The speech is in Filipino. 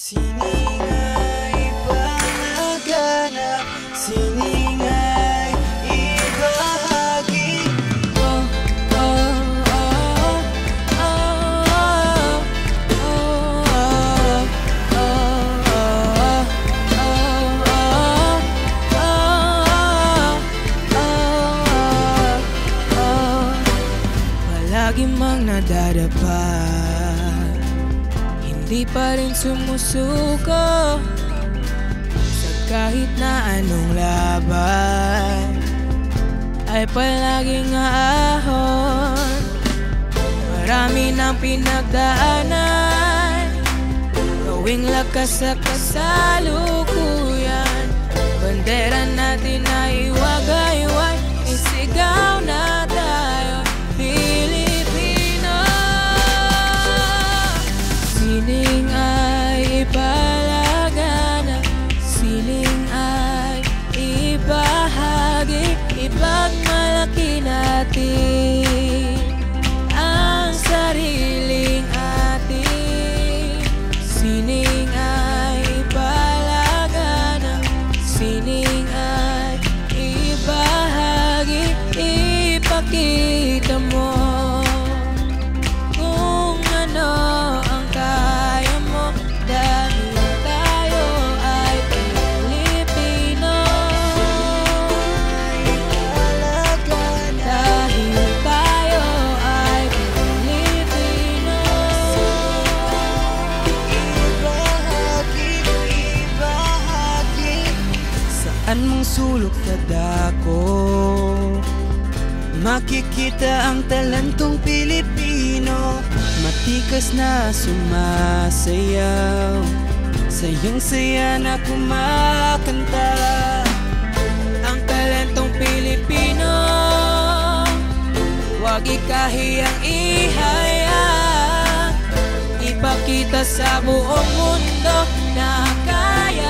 Siningay panaganap Siningay ibahagi Oh, oh, oh, oh, oh, Palagi mang nadadapa Hindi pa rin sumusuko Sa kahit na anong laban. Ay palaging aahon. Marami ng pinagdaanan. Gawing lakas sa kasalukuyan. Bandera natin ay Saan mong sulok kadako Makikita ang talentong Pilipino. Matikas na sumasayaw Sa iyong saya na kumakanta. Ang talentong Pilipino Huwag ikahiyang ihaya. Ipakita sa buong mundo na kaya